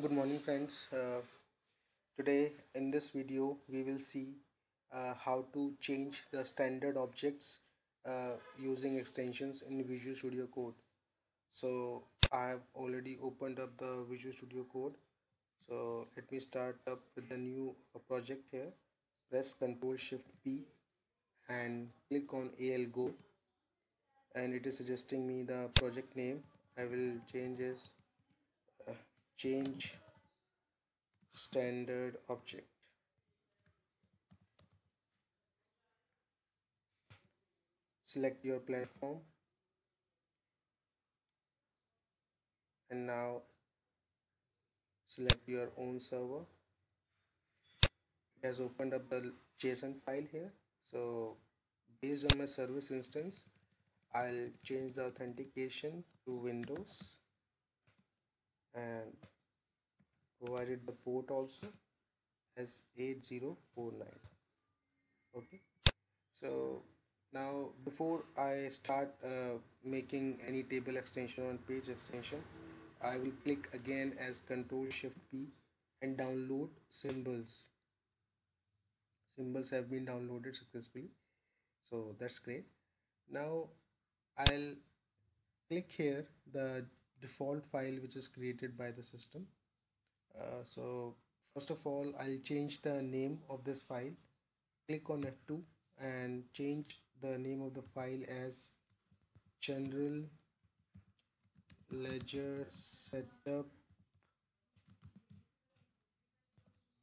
good morning friends. Uh, today in this video we will see uh, how to change the standard objects uh, using extensions in Visual Studio Code. So I have already opened up the Visual Studio Code. So let me start up with the new uh, project here. Press ctrl shift P and click on AL Go and it is suggesting me the project name. I will change uh, change standard object. Select your platform. And now select your own server. It has opened up the json file here. So based on my service instance I'll change the authentication to Windows and provided the port also as 8049 okay. So now before I start uh, making any table extension on page extension I will click again as control shift P and download symbols. Symbols have been downloaded successfully. So that's great. Now I'll click here the default file which is created by the system. Uh, so first of all I'll change the name of this file. Click on F2 and change the name of the file as general ledger setup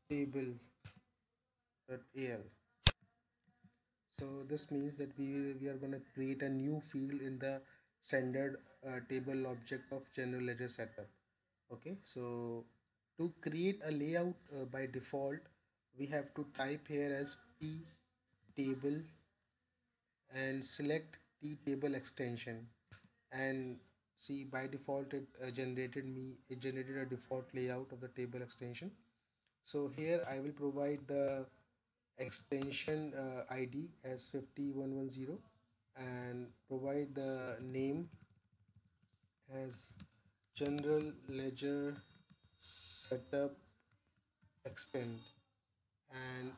table.al so this means that we, we are going to create a new field in the standard uh, table object of general ledger setup. Okay so to create a layout uh, by default we have to type here as t table and select t table extension. And see by default it uh, generated me it generated a default layout of the table extension. So here i will provide the extension uh, id as 5110 and provide the name as general ledger setup extend. And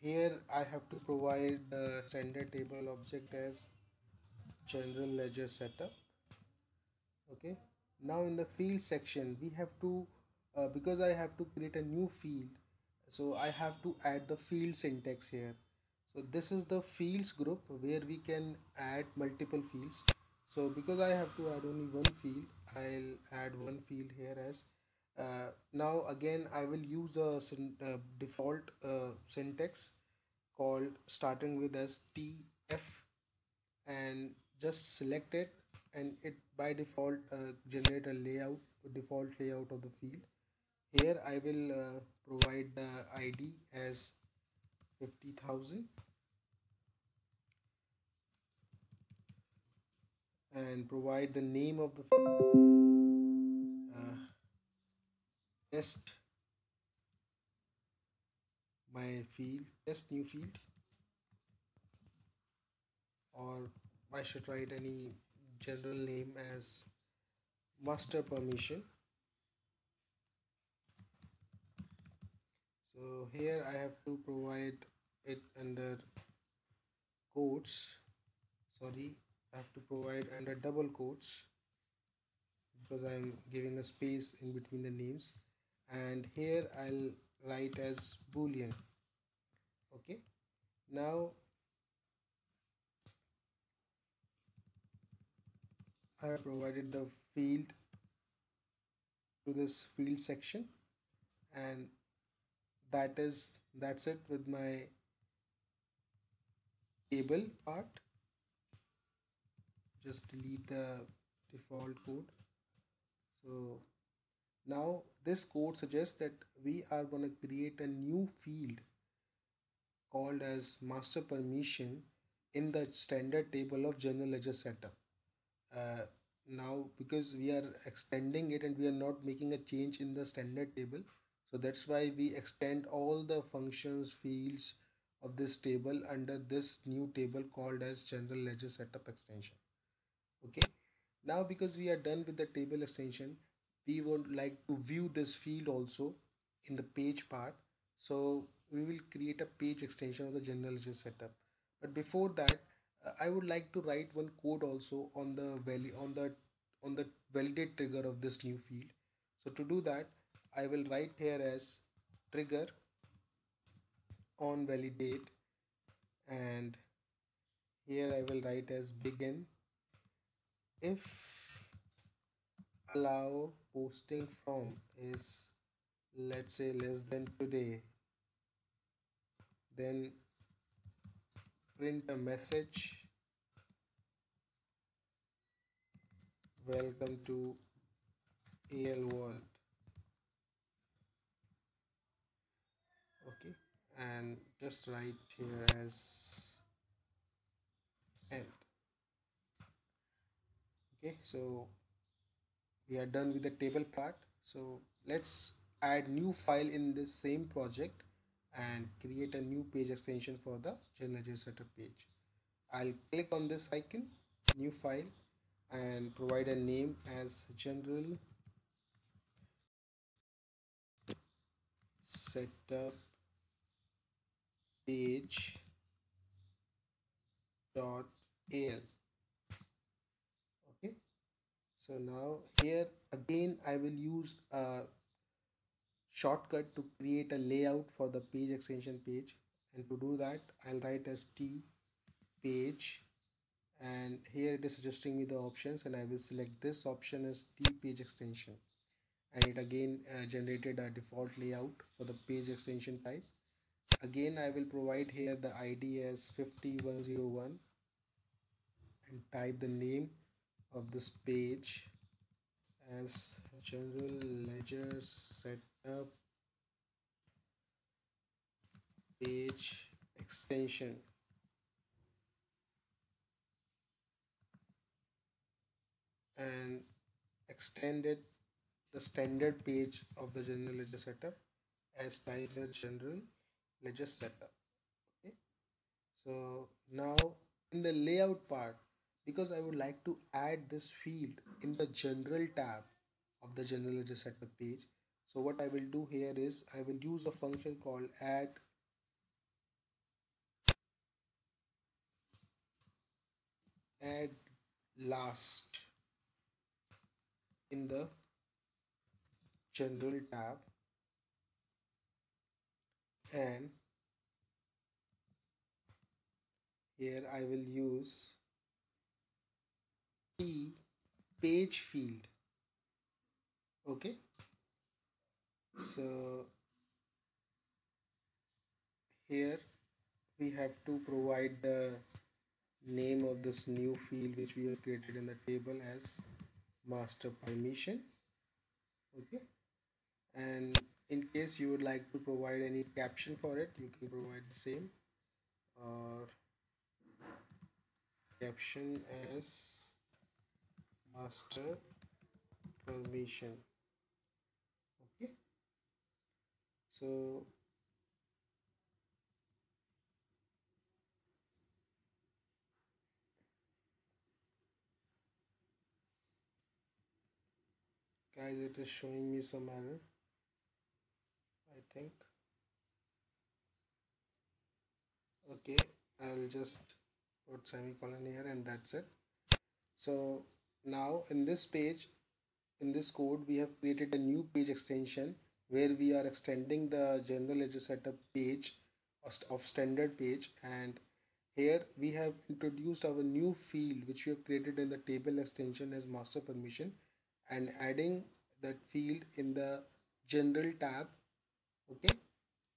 here I have to provide the standard table object as general ledger setup. Okay. Now in the field section we have to uh, because I have to create a new field so I have to add the field syntax here so this is the fields group where we can add multiple fields. So because I have to add only one field I'll add one field here as uh, now again I will use the uh, default uh, syntax called starting with as tf and just select it and it by default uh, generate a layout default layout of the field. Here I will uh, provide the ID as 50,000 and provide the name of the uh, test my field test new field. Or I should write any general name as master permission. So here I have to provide it under quotes. Sorry I have to provide under double quotes because I'm giving a space in between the names. And here I'll write as boolean. Okay. Now I have provided the field to this field section. And that is that's it with my table part. Just delete the default code. So now this code suggests that we are going to create a new field called as master permission in the standard table of general ledger setup. Uh, now because we are extending it and we are not making a change in the standard table so that's why we extend all the functions fields of this table under this new table called as general ledger setup extension. Okay? Now because we are done with the table extension we would like to view this field also in the page part. So we will create a page extension of the general ledger setup. But before that uh, i would like to write one code also on the value on the on the validate trigger of this new field. So to do that i will write here as trigger on validate and here i will write as begin. If allow posting from is let's say less than today then print a message. Welcome to al world okay and just write here as end. Okay so we are done with the table part. So let's add new file in this same project and create a new page extension for the general setup page. I'll click on this icon new file and provide a name as general setup page dot al okay. So now here again I will use a shortcut to create a layout for the page extension page. And to do that I'll write as T page. And here it is suggesting me the options. And I will select this option as T page extension. And it again uh, generated a default layout for the page extension type again I will provide here the ID as 5101 and type the name of this page as general ledger setup page extension. And extended the standard page of the general ledger setup as type general ledger setup okay. So now in the layout part because I would like to add this field in the general tab of the general ledger setup page so what I will do here is I will use a function called add add last in the general tab and here I will use T page field. Okay. So here we have to provide the name of this new field which we have created in the table as master permission. Okay. And in case you would like to provide any caption for it you can provide the same. Or caption as master permission. Okay. So guys it is showing me some error think. Okay I'll just put semicolon here and that's it. So now in this page in this code we have created a new page extension where we are extending the general ledger setup page of standard page. And here we have introduced our new field which we have created in the table extension as master permission and adding that field in the general tab okay?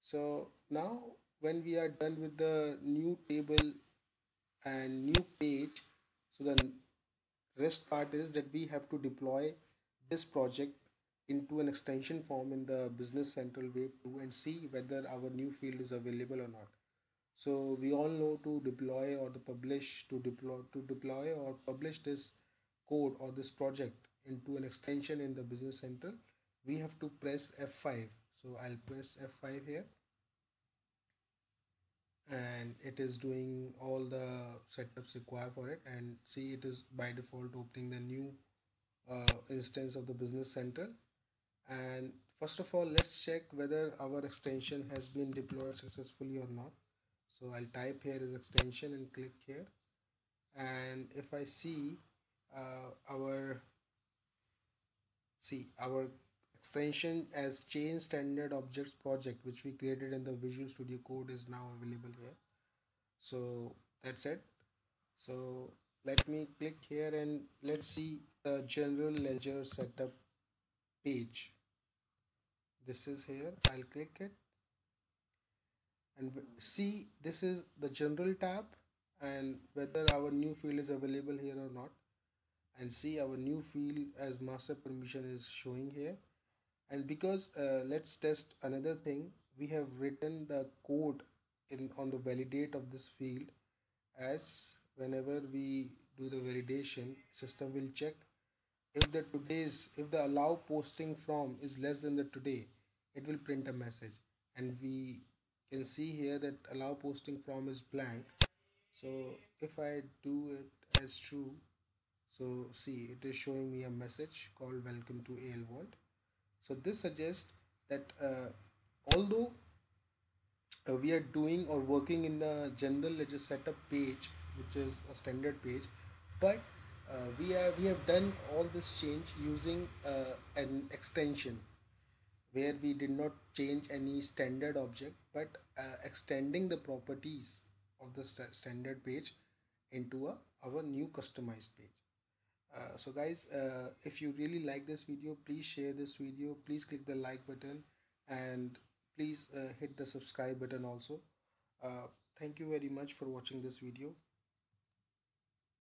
So now when we are done with the new table and new page so the rest part is that we have to deploy this project into an extension form in the business central wave 2 and see whether our new field is available or not. So we all know to deploy or to publish to deploy to deploy or publish this code or this project into an extension in the business central we have to press f5 so i'll press f5 here. And it is doing all the setups required for it. And see it is by default opening the new uh, instance of the business central and first of all let's check whether our extension has been deployed successfully or not. So I'll type here as extension and click here. And if I see uh, our see our extension as change standard objects project which we created in the Visual Studio Code is now available here. So that's it. So let me click here and let's see the general ledger setup page. This is here. I'll click it. And see this is the general tab and whether our new field is available here or not. And see our new field as master permission is showing here and because uh, let's test another thing we have written the code in on the validate of this field as whenever we do the validation system will check if the today's if the allow posting from is less than the today it will print a message. And we can see here that allow posting from is blank. So if I do it as true so see it is showing me a message called welcome to AL Vault so this suggests that uh, although uh, we are doing or working in the general ledger setup page which is a standard page but uh, we are we have done all this change using uh, an extension where we did not change any standard object but uh, extending the properties of the st- standard page into a, our new customized page uh, so guys uh, if you really like this video please share this video. Please click the like button and please uh, hit the subscribe button also. Uh, thank you very much for watching this video